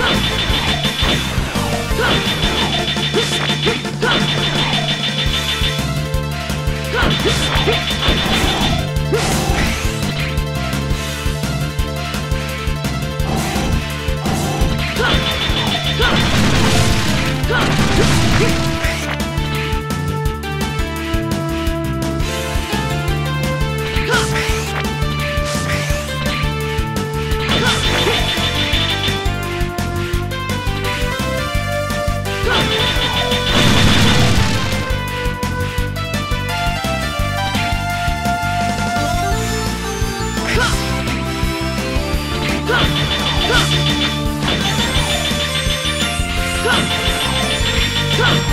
Huh! Come!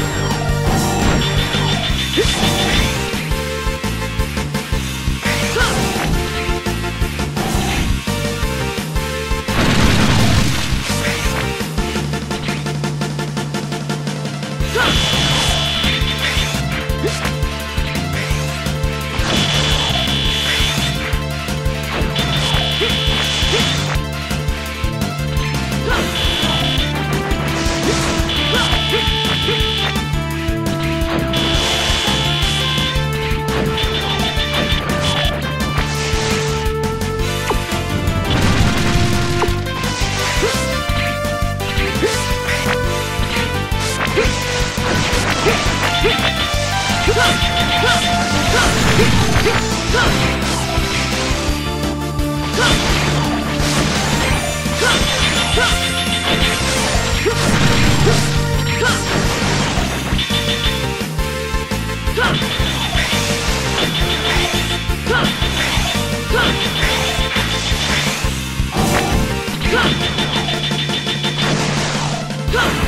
Huh!